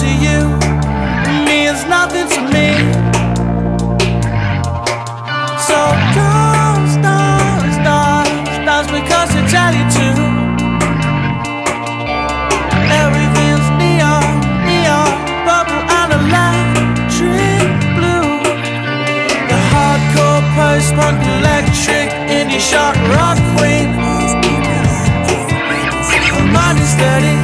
to you, and me is nothing to me. So don't stop, stop, stop because I tell you to. Everything's neon, neon, purple and electric blue. The hardcore post-punk electric indie shock rock queen. Her mind is steady.